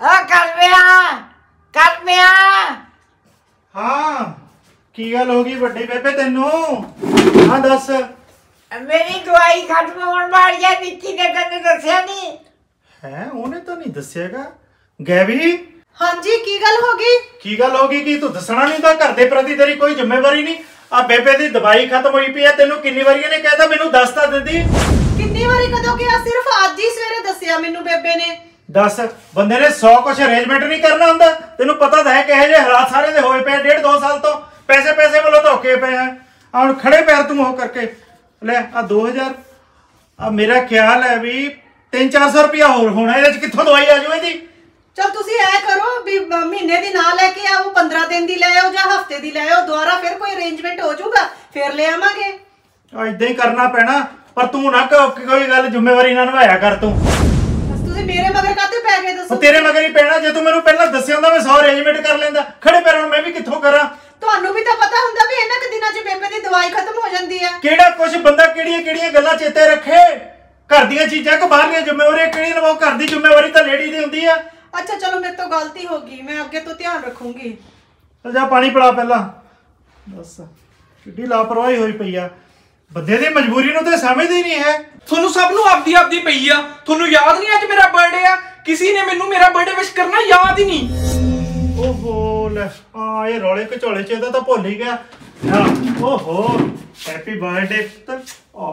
ਆ ਕਰ ਵਿਆ ਕਰ ਵਿਆ ਹਾਂ ਕੀ ਗੱਲ ਹੋ ਗਈ ਵੱਡੀ ਬੇਬੇ ਤੈਨੂੰ? ਹਾਂ ਦੱਸ। ਮੇਰੀ ਦਵਾਈ ਖਤਮ ਹੋਣ ਵਾਲੀ ਹੈ ਨਿੱਕੀ ਨੇ ਤੈਨੂੰ ਦੱਸਿਆ ਨਹੀਂ ਹੈ ਉਹਨੇ ਤਾਂ ਨਹੀਂ ਦੱਸਿਆਗਾ। ਗੈਵੀ? ਹਾਂਜੀ ਕੀ ਗੱਲ ਹੋ ਗਈ? ਕੀ ਗੱਲ ਹੋ ਗਈ ਕਿ? ਤੂੰ ਦੱਸਣਾ ਨਹੀਂ ਤਾਂ ਘਰ ਦੇ ਪ੍ਰਤੀ ਤੇਰੀ ਕੋਈ ਜ਼ਿੰਮੇਵਾਰੀ ਨਹੀਂ ਆ ਬੇਬੇ ਦੀ ਦਵਾਈ ਖਤਮ ਹੋਈ ਪਈ ਆ ਤੈਨੂੰ ਕਿੰਨੀ ਵਾਰੀ ਇਹਨੇ ਕਹਿਤਾ ਮੈਨੂੰ ਦੱਸ ਤਾਂ ਦਿੰਦੀ। ਕਿੰਨੀ ਵਾਰੀ ਕਦੋਂ ਕਿਹਾ? ਸਿਰਫ ਅੱਜ ਹੀ ਸਵੇਰੇ ਦੱਸਿਆ ਮੈਨੂੰ ਬੇਬੇ ਨੇ। ਦੱਸ ਬੰਦੇ ਨੇ 100 ਕੁਛ ਅਰੇਂਜਮੈਂਟ ਨਹੀਂ ਕਰਨਾ ਹੁੰਦਾ। ਤੈਨੂੰ ਪਤਾ ਤਾਂ ਹੈ ਕਿਹੋ ਜਿਹੇ ਹਾਲਾਤ ਸਾਰੇ ਦੇ ਹੋਏ ਪਏ ਡੇਢ ਦੋ ਸਾਲ ਤੋਂ। ਪੈਸੇ ਪੈਸੇ ਵੱਲੋਂ ਧੋਕੇ ਪਏ ਆ। ਹੁਣ ਖੜੇ ਪੈਰ ਤੂੰ ਉਹ ਕਰਕੇ। ਲੈ ਆ 2000 ਆ ਮੇਰਾ ਖਿਆਲ ਹੈ ਵੀ 3-400 ਰੁਪਇਆ ਹੋਰ ਹੋਣਾ ਇਹਦੇ ਚ ਕਿੱਥੋਂ ਦਵਾਈ ਆ ਜਾਊ ਇਹਦੀ? ਚਲ ਤੁਸੀਂ ਐ ਕਰੋ ਵੀ ਮ- ਮਹੀਨੇ ਦੀ ਨਾ ਲੈ ਕੇ ਆਓ 15 ਦਿਨ ਦੀ ਲੈ ਆਓ ਜਾਂ ਹਫ਼ਤੇ ਦੀ ਲੈ ਆਓ ਦੁਬਾਰਾ ਫਿਰ ਕੋਈ ਅਰੇਂਜਮੈਂਟ ਹੋ ਜਾਊਗਾ ਫਿਰ ਲੈ ਆਵਾਂਗੇ। ਆ ਇਦਾਂ ਹੀ ਕਰਨਾ ਪੈਣਾ ਪਰ ਤੂੰ ਨਾ ਕ- ਕੋਈ ਗੱਲ ਜ਼ਿੰਮੇਵਾਰੀ ਨਾ ਨਿਭਾਇਆ ਕਰ ਤੂੰ। ਬਸ ਤੁਸੀਂ ਮੇਰੇ ਦੱਸੋ ਉਹ ਤੇਰੇ ਮਗਰ ਹੀ ਪੈਣਾ ਜੇ ਤੂੰ ਮੈਨੂੰ ਪਹਿਲਾਂ ਦੱਸਿਆ ਹੁੰਦਾ ਮੈਂ 100 ਅਰੇਂਜਮੈਂਟ ਕਰ ਲੈਂਦਾ। ਖੜੇ ਪੈਰਾਂ ਨੂੰ ਮੈਂ ਵੀ ਕਿੱਥੋਂ ਕਰਾਂ? ਤੁਹਾਨੂੰ ਵੀ ਤਾਂ ਪਤਾ ਹੁੰਦਾ ਵੀ ਇਹਨਾਂ ਕੁ ਦਿਨਾਂ 'ਚ ਬੇਬੇ ਦੀ ਦਵਾਈ ਖਤਮ ਹੋ ਜਾਂਦੀ ਆ। ਕਿਹੜਾ ਕੁਝ ਬੰਦਾ ਕਿਹੜੀਆਂ ਕਿਹੜੀਆਂ ਗੱਲਾਂ ਚੇਤੇ ਰੱਖੇ? ਘਰ ਦੀਆਂ ਚੀਜ਼ਾਂ ਕਿ ਬਾਹਰਲੀਆਂ ਜ਼ਿੰਮੇਵਾਰੀਆਂ ਕਿਹੜੀਆਂ ਨਿਭਾਓ ਘਰ ਦੀ ਜ਼ਿੰਮੇਵਾਰੀ ਤਾਂ ਲੇਡੀ ਦੀ ਹੁੰਦੀ ਆ। ਅੱਛਾ ਚਲੋ ਮੇਰੇ ਤੋਂ ਗਲਤੀ ਹੋ ਗਈ ਮੈਂ ਅੱਗੇ ਤੋਂ ਧਿਆਨ ਰੱਖੂੰਗੀ। ਚੱਲ ਜਾ ਪਾਣੀ ਪਿਲਾ ਪਹਿਲਾਂ। ਬਸ ਕਿੱਡੀ ਲਾਪਰਵਾਹੀ ਹੋਈ ਪਈ ਆ। ਬੰਦੇ ਦੀ ਮਜਬੂਰੀ ਨੂੰ ਤੇ ਸਮਝਦੇ ਹੀ ਨਹੀਂ ਹੈ। ਤੁਹਾਨੂੰ ਸਭ ਨੂੰ ਆਪਦੀ ਆਪਦੀ ਪਈ ਆ। ਤੁਹਾਨੂੰ ਯਾਦ ਨਹੀਂ ਅੱਜ ਮੇਰਾ ਬਰਥਡੇ ਆ? ਕਿਸੇ ਨੇ ਮੈਨੂੰ ਮੇਰਾ ਬਰਥਡੇ ਵਿਸ਼ ਕਰਨਾ ਯਾਦ ਹੀ ਨਹੀਂ। ਓਹੋ ਲੈ ਆ ਇਹ ਰੌਲੇ ਘਚੋਲੇ ਚ ਇਹਦਾ ਤਾਂ ਭੁੱਲ ਹੀ ਗਿਆ। ਹਾਂ, ਓਹੋ ਹੈਪੀ ਬਰਥਡੇ ਆ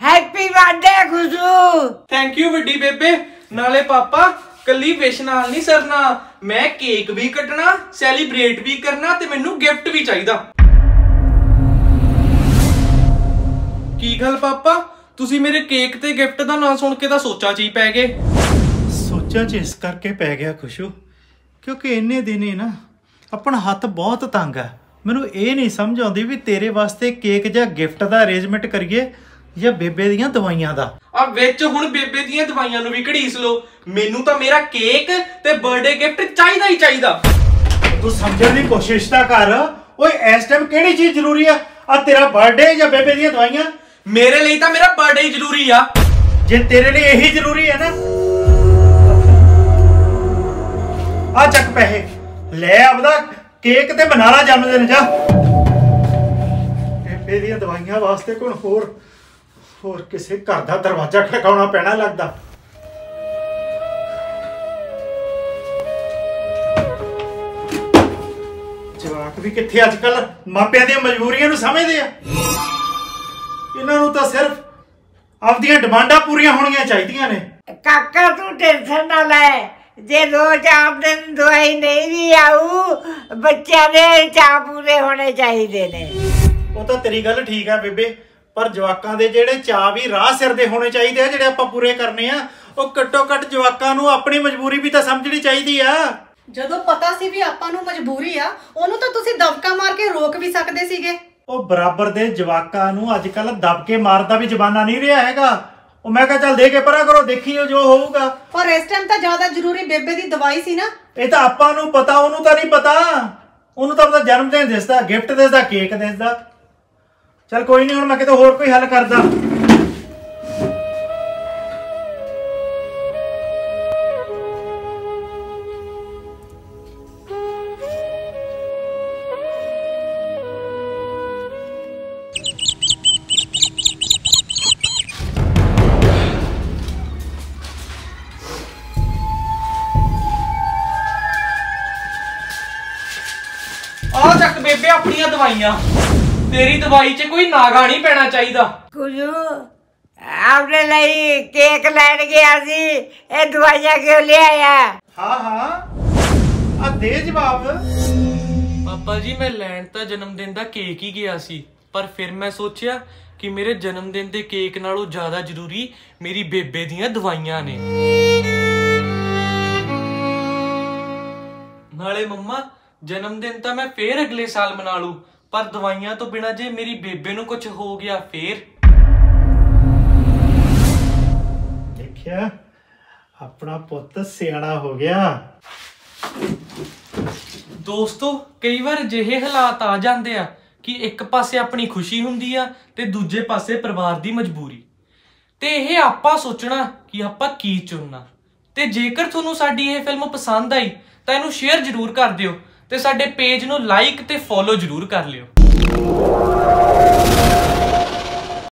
happy birthday Khushu. Thank you ਵੱਡੀ ਬੇਬੇ। ਨਾਲੇ ਪਾਪਾ ਕੱਲੀ ਵਿਸ਼ ਨਾਲ ਨਹੀਂ ਸਰਨਾ। ਮੈਂ ਕੇਕ ਵੀ ਕੱਟਣਾ ਸੈਲੀਬ੍ਰੇਟ ਵੀ ਕਰਨਾ ਤੇ ਮੈਨੂੰ ਗਿਫਟ ਵੀ ਚਾਹੀਦਾ। ਕੀ ਗੱਲ ਪਾਪਾ? ਤੁਸੀਂ ਮੇਰੇ ਕੇਕ ਤੇ ਗਿਫਟ ਦਾ ਨਾਂ ਸੁਣ ਕੇ ਤਾਂ ਸੋਚਾਂ 'ਚ ਹੀ ਪੈ ਗਏ। ਸੋਚਾਂ 'ਚ ਇਸ ਕਰਕੇ ਪੈ ਗਿਆ ਖੁਸ਼ੂ ਕਿਉਂਕਿ ਇੰਨੇ ਦਿਨੇ ਨਾ ਆਪਣਾ ਹੱਥ ਬਹੁਤ ਤੰਗ ਆ। ਮੈਨੂੰ ਇਹ ਨਹੀਂ ਸਮਝ ਆਉਂਦੀ ਵੀ ਤੇਰੇ ਵਾਸਤੇ ਕੇਕ ਜਾਂ ਗਿਫਟ ਦਾ ਅਰੇਂਜਮੈਂਟ ਕਰੀਏ ਜਾਂ ਬੇਬੇ ਦੀਆਂ ਦਵਾਈਆਂ ਦਾ। ਆ ਵਿੱਚ ਹੁਣ ਬੇਬੇ ਦੀਆਂ ਦਵਾਈਆਂ ਨੂੰ ਵੀ ਘੜੀਸ ਲਓ। ਮੈਨੂੰ ਤਾਂ ਮੇਰਾ ਕੇਕ ਤੇ ਬਰਥਡੇ ਗਿਫਟ ਚਾਹੀਦਾ ਹੀ ਚਾਹੀਦਾ। ਤੂੰ ਸਮਝਣ ਦੀ ਕੋਸ਼ਿਸ਼ ਤਾਂ ਕਰ ਓਏ ਇਸ ਟਾਈਮ ਕਿਹੜੀ ਚੀਜ਼ ਜ਼ਰੂਰੀ ਆ? ਆ ਤੇਰਾ ਬਰਥਡੇ ਜਾਂ ਬੇਬੇ ਦੀਆਂ ਦਵਾਈਆਂ? ਮੇਰੇ ਲਈ ਤਾਂ ਮੇਰਾ ਬਰਥਡੇ ਹੀ ਜ਼ਰੂਰੀ ਆ। ਜੇ ਤੇਰੇ ਲਈ ਇਹੀ ਜ਼ਰੂਰੀ ਹੈ ਨਾ ਆ ਚੱਕ ਪੈਸੇ। ਲੈ ਆਪਦਾ ਕੇਕ ਤੇ ਬਣਾ ਲਾ ਜਨਮ ਦਿਨ ਜਾ। ਬੇਬੇ ਦੀਆਂ ਦਵਾਈਆਂ ਵਾਸਤੇ ਕੋਣ ਹੋਰ ਹੋਰ ਕਿਸੇ ਘਰ ਦਾ ਦਰਵਾਜ਼ਾ ਖੜਕਾਉਣਾ ਪੈਣਾ ਲੱਗਦਾ। ਜਵਾਕ ਵੀ ਕਿੱਥੇ ਅੱਜ ਕੱਲ ਮਾਪਿਆਂ ਦੀਆਂ ਮਜਬੂਰੀਆਂ ਨੂੰ ਸਮਝਦੇ ਆ? ਇਹਨਾਂ ਨੂੰ ਤਾਂ ਸਿਰਫ ਆਪਦੀਆਂ ਡਿਮਾਂਡਾਂ ਪੂਰੀਆਂ ਹੋਣੀਆਂ ਚਾਹੀਦੀਆਂ ਨੇ। ਕਾਕਾ ਤੂੰ ਟੈਨਸ਼ਨ ਨਾ ਲੈ। ਜੇ ਦੋ ਚਾਰ ਦਿਨ ਦਵਾਈ ਨਹੀਂ ਵੀ ਆਊ ਬੱਚਿਆਂ ਦੇ ਚਾਹ ਪੂਰੇ ਹੋਣੇ ਚਾਹੀਦੇ ਨੇ। ਉਹ ਤਾਂ ਤੇਰੀ ਗੱਲ ਠੀਕ ਆ ਬੇਬੇ ਪਰ ਜਵਾਕਾਂ ਦੇ ਜਿਹੜੇ ਚਾਅ ਵੀ ਰਾਹ ਸਿਰ ਦੇ ਹੋਣੇ ਚਾਹੀਦੇ ਆ ਜਿਹੜੇ ਆਪਾਂ ਪੂਰੇ ਕਰਨੇ ਆ ਉਹ ਘੱਟੋ ਘੱਟ ਜਵਾਕਾਂ ਨੂੰ ਆਪਣੀ ਮਜਬੂਰੀ ਵੀ ਤਾਂ ਸਮਝਣੀ ਚਾਹੀਦੀ ਆ। ਜਦੋਂ ਪਤਾ ਸੀ ਵੀ ਆਪਾਂ ਨੂੰ ਮਜਬੂਰੀ ਆ ਉਹਨੂੰ ਤਾਂ ਤੁਸੀਂ ਦਬਕਾ ਮਾਰ ਕੇ ਰੋਕ ਵੀ ਸਕਦੇ ਸੀਗੇ। ਉਹ ਬਰਾਬਰ ਦੇ ਜਵਾਕਾਂ ਨੂੰ ਅੱਜ ਕੱਲ ਦਬ ਕੇ ਮਾਰਦਾ ਵੀ ਜ਼ਮਾਨਾ ਨਹੀਂ ਰਿਹਾ ਹੈਗਾ। ਉਹ ਮੈਂ ਕਿਹਾ ਚੱਲ ਦੇ ਕੇ ਪਰਾਂ ਕਰੋ ਦੇਖੀਓ ਜੋ ਹੋਊਗਾ। ਪਰ ਇਸ ਟਾਈਮ ਤਾਂ ਜ਼ਿਆਦਾ ਜ਼ਰੂਰੀ ਬੇਬੇ ਦੀ ਦਵਾਈ ਸੀ ਨਾ। ਇਹ ਤਾਂ ਆਪਾਂ ਨੂੰ ਪਤਾ ਉਹਨੂੰ ਤਾਂ ਨਹੀਂ ਪਤਾ। ਉਹਨੂੰ ਤਾਂ ਉਹਦਾ ਜਨਮ ਦਿਨ ਦਿਸਦਾ ਗਿਫਟ ਦਿਸਦਾ ਕੇਕ ਦਿਸਦਾ। ਚੱਲ ਕੋਈ ਨਹੀਂ ਹੁਣ ਮੈਂ ਕਿਤੇ ਹੋਰ ਕੋਈ ਹੱਲ ਕਰਦਾ। ਆ ਚੱਕ ਬੇਬੇ ਆਪਣੀਆਂ ਦਵਾਈਆਂ। ਤੇਰੀ ਦਵਾਈ 'ਚ ਕੋਈ ਨਾਗਾ ਨਹੀਂ ਪੈਣਾ ਚਾਹੀਦਾ। ਕੁਝੂ ਆਪਣੇ ਲਈ ਕੇਕ ਲੈਣ ਗਿਆ ਸੀ। ਇਹ ਦਵਾਈਆਂ ਕਿਉਂ ਲਿਆਇਆ? ਹਾਂ ਹਾਂ। ਆ ਦੇ ਜਵਾਬ। ਪਾਪਾ ਜੀ ਮੈਂ ਲੈਣ ਤਾਂ ਜਨਮ ਦਿਨ ਦਾ ਕੇਕ ਹੀ ਗਿਆ ਸੀ। ਪਰ ਫਿਰ ਮੈਂ ਸੋਚਿਆ ਕਿ ਮੇਰੇ ਜਨਮ ਦਿਨ ਦੇ ਕੇਕ ਨਾਲੋਂ ਜ਼ਿਆਦਾ ਜ਼ਰੂਰੀ ਮੇਰੀ ਬੇਬੇ ਦੀਆਂ ਦਵਾਈਆਂ ਨੇ। ਨਾਲੇ ਮੰਮਾ ਜਨਮ ਦਿਨ ਤਾਂ ਮੈਂ ਫੇਰ ਅਗਲੇ ਸਾਲ ਮਨਾ ਲੂ ਪਰ ਦਵਾਈਆਂ ਤੋਂ ਬਿਨਾ ਜੇ ਮੇਰੀ ਬੇਬੇ ਨੂੰ ਕੁਝ ਹੋ ਗਿਆ ਫੇਰ? ਦੇਖਿਆ? ਆਪਣਾ ਪੁੱਤ ਸਿਆਣਾ ਹੋ ਗਿਆ। ਦੋਸਤੋ ਕਈ ਵਾਰ ਅਜਿਹੇ ਹਾਲਾਤ ਆ ਜਾਂਦੇ ਆ ਕਿ ਇੱਕ ਪਾਸੇ ਆਪਣੀ ਖੁਸ਼ੀ ਹੁੰਦੀ ਆ ਤੇ ਦੂਜੇ ਪਾਸੇ ਪਰਿਵਾਰ ਦੀ ਮਜਬੂਰੀ। ਤੇ ਇਹ ਆਪਾਂ ਸੋਚਣਾ ਕਿ ਆਪਾਂ ਕੀ ਚੁਣਨਾ। ਤੇ ਜੇਕਰ ਤੁਹਾਨੂੰ ਸਾਡੀ ਇਹ ਫਿਲਮ ਪਸੰਦ ਆਈ ਤਾਂ ਇਹਨੂੰ ਸ਼ੇਅਰ ਜ਼ਰੂਰ ਕਰ ਦਿਓ ਤੇ ਸਾਡੇ ਪੇਜ ਨੂੰ ਲਾਈਕ ਤੇ ਫੋਲੋ ਜਰੂਰ ਕਰ ਲਿਓ।